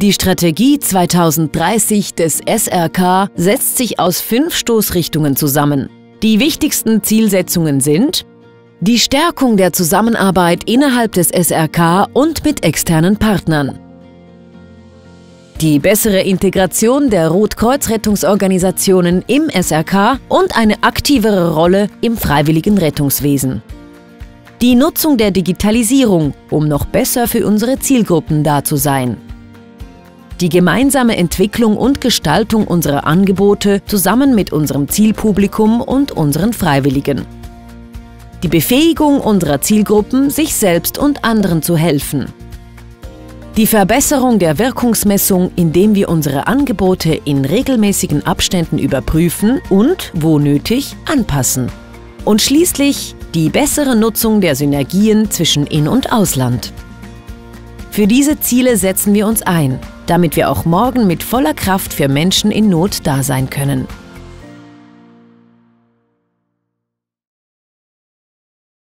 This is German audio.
Die Strategie 2030 des SRK setzt sich aus fünf Stoßrichtungen zusammen. Die wichtigsten Zielsetzungen sind die Stärkung der Zusammenarbeit innerhalb des SRK und mit externen Partnern, die bessere Integration der Rotkreuz-Rettungsorganisationen im SRK und eine aktivere Rolle im freiwilligen Rettungswesen. Die Nutzung der Digitalisierung, um noch besser für unsere Zielgruppen da zu sein die gemeinsame Entwicklung und Gestaltung unserer Angebote zusammen mit unserem Zielpublikum und unseren Freiwilligen. Die Befähigung unserer Zielgruppen, sich selbst und anderen zu helfen. Die Verbesserung der Wirkungsmessung, indem wir unsere Angebote in regelmäßigen Abständen überprüfen und, wo nötig, anpassen. Und schließlich die bessere Nutzung der Synergien zwischen In- und Ausland. Für diese Ziele setzen wir uns ein damit wir auch morgen mit voller Kraft für Menschen in Not da sein können.